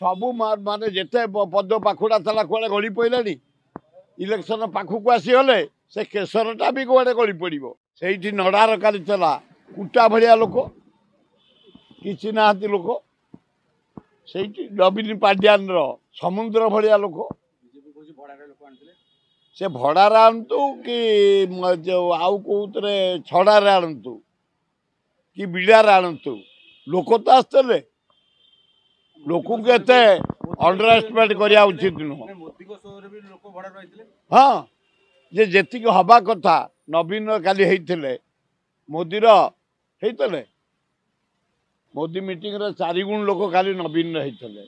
ସବୁ ମାନେ ଯେତେ ପଦ ପାଖୁଡ଼ା ଥିଲା କୁଆଡ଼େ ଗଳି ପଡ଼ିଲାଣି ଇଲେକ୍ସନ ପାଖକୁ ଆସିଗଲେ ସେ କେଶରଟା ବି କୁଆଡ଼େ ଗଳି ପଡ଼ିବ? ସେଇଠି ନଡ଼ାର ଥିଲା କୁଟା ଭଳିଆ ଲୋକ କିଛି ନାହାନ୍ତି ଲୋକ। ସେଇଠି ନବୀନ ପାଣ୍ଡିଆନର ସମୁଦ୍ର ଭଳିଆ ଲୋକ। ସେ ଭଡ଼ାରେ ଆଣନ୍ତୁ କି ଯୋଉ ଆଉ କେଉଁଥିରେ ଛଡ଼ାରେ ଆଣନ୍ତୁ କି ବିଡ଼ାରେ ଆଣନ୍ତୁ। ଲୋକ ତ ଆସିଥିଲେ। ଲୋକଙ୍କୁ ଏତେ ଅଣ୍ଡର ଏଷ୍ଟିମେଟ୍ କରିବା ଉଚିତ ନୁହଁ। ହଁ ଯେ ଯେତିକି ହବା କଥା ନବୀନ କାଲି ହେଇଥିଲେ ମୋଦିର ହେଇଥିଲେ? ମୋଦି ମିଟିଂରେ ଚାରି ଗୁଣ ଲୋକ କାଲି ନବୀନ ହେଇଥିଲେ।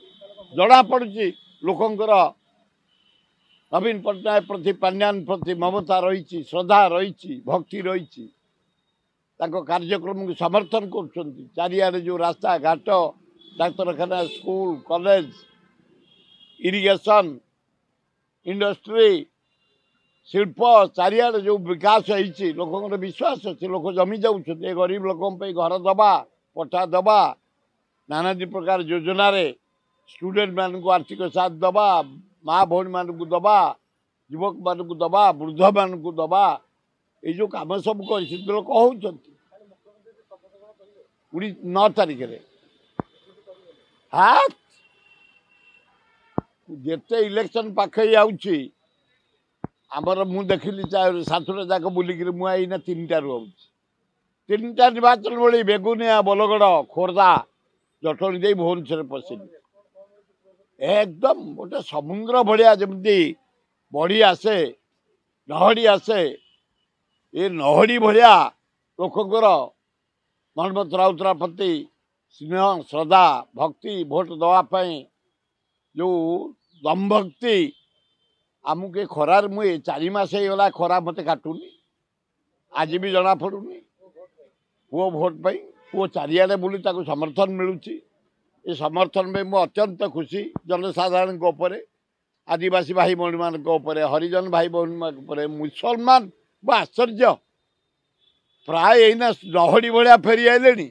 ଜଣାପଡ଼ୁଛି ଲୋକଙ୍କର ନବୀନ ପଟ୍ଟନାୟକ ପ୍ରତି ପାଣ୍ଡ୍ୟାନ ପ୍ରତି ମମତା ରହିଛି ଶ୍ରଦ୍ଧା ରହିଛି ଭକ୍ତି ରହିଛି। ତାଙ୍କ କାର୍ଯ୍ୟକ୍ରମକୁ ସମର୍ଥନ କରୁଛନ୍ତି। ଚାରିଆଡ଼େ ଯେଉଁ ରାସ୍ତା ଘାଟ ଡାକ୍ତରଖାନା ସ୍କୁଲ କଲେଜ ଇରିଗେସନ୍ ଇଣ୍ଡଷ୍ଟ୍ରି ଶିଳ୍ପ ଚାରିଆଡ଼େ ଯେଉଁ ବିକାଶ ହେଇଛି ଲୋକଙ୍କର ବିଶ୍ୱାସ ଅଛି ଲୋକ ଜମି ଯାଉଛନ୍ତି ଏ ଗରିବ ଲୋକଙ୍କ ପାଇଁ ଘର ଦେବା ପଠା ଦେବା ନାନାଦି ପ୍ରକାର ଯୋଜନାରେ ଷ୍ଟୁଡେଣ୍ଟମାନଙ୍କୁ ଆର୍ଥିକ ସାଥ ଦେବା ମା ଭଉଣୀମାନଙ୍କୁ ଦେବା ଯୁବକମାନଙ୍କୁ ଦେବା ବୃଦ୍ଧମାନଙ୍କୁ ଦେବା ଏଇ ଯେଉଁ କାମ ସବୁ କରିଛନ୍ତି ଲୋକ ହେଉଛନ୍ତି। ଉଣେଇଶ ନଅ ତାରିଖରେ ହା ଯେତେ ଇଲେକ୍ସନ ପାଖେଇ ଯାଉଛି ଆମର ମୁଁ ଦେଖିଲି ଚା- ସାତଟା ଯାକ ବୁଲିକିରି ମୁଁ ଏଇନା ତିନିଟାରୁ ହେଉଛି ତିନିଟା ନିର୍ବାଚନ ଭଳି ବେଗୁନିଆ ବଲଗଡ଼ ଖୋର୍ଦ୍ଧା ଜଟଣୀ ଦେଇ ଭୁବନେଶ୍ୱରରେ ପଶିଲି ଏକଦମ ଗୋଟେ ସମୁଦ୍ର ଭଳିଆ ଯେମିତି ବଢ଼ି ଆସେ ନହଡ଼ି ଆସେ ଏ ନହଡ଼ି ଭଳିଆ ଲୋକଙ୍କର ମନ୍ମଥ ରାଉତରା ପ୍ରତି ସ୍ନେହ ଶ୍ରଦ୍ଧା ଭକ୍ତି ଭୋଟ ଦେବା ପାଇଁ ଯେଉଁ ଦମଭକ୍ତି ଆମକୁ ଏ ଖରାରେ ମୁଁ ଏ ଚାରି ମାସ ହେଇଗଲା ଖରା ମୋତେ କାଟୁନି ଆଜି ବି ଜଣାପଡ଼ୁନି ପୁଅ ଭୋଟ ପାଇଁ ପୁଅ ଚାରିଆଡ଼େ ବୁଲି ତାକୁ ସମର୍ଥନ ମିଳୁଛି ଏ ସମର୍ଥନ ପାଇଁ ମୁଁ ଅତ୍ୟନ୍ତ ଖୁସି ଜନସାଧାରଣଙ୍କ ଉପରେ ଆଦିବାସୀ ଭାଇ ଭଉଣୀମାନଙ୍କ ଉପରେ ହରିଜନ ଭାଇ ଭଉଣୀମାନଙ୍କ ଉପରେ ମୁସଲମାନ ମୁଁ ଆଶ୍ଚର୍ଯ୍ୟ ପ୍ରାୟ ଏଇନା ନହଡ଼ି ଭଳିଆ ଫେରି ଆଇଲେଣି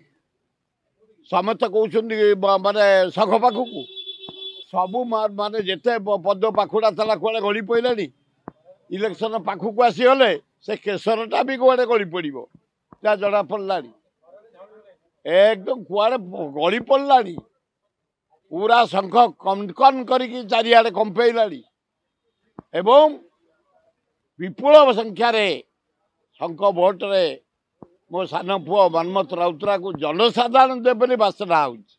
ସମସ୍ତେ କହୁଛନ୍ତି ମାନେ ଶଙ୍ଖ ପାଖକୁ। ସବୁ ମାନେ ଯେତେ ପଦ ପାଖୁଡ଼ା ଥିଲା କୁଆଡ଼େ ଗଳି ପଡ଼ିଲାଣି ଇଲେକ୍ସନ ପାଖକୁ ଆସିଗଲେ ସେ କେଶରଟା ବି କୁଆଡ଼େ ଗଳି ପଡ଼ିବ। ଯାହା ଜଣା ପଡ଼ିଲାଣି। ଏକଦମ କୁଆଡ଼େ ଗଳି ପଡ଼ିଲାଣି। ପୁରା ଶଙ୍ଖ କନ୍ କରିକି ଚାରିଆଡ଼େ କମ୍ପେଇଲାଣି। ଏବଂ ବିପୁଳ ସଂଖ୍ୟାରେ ଶଙ୍ଖ ଭୋଟରେ ମୋ ସାନ ପୁଅ ମନ୍ମଥ ରାଉତରାକୁ ଜନସାଧାରଣ ଦେବେ ବୋଲି ବାସନା ହେଉଛି।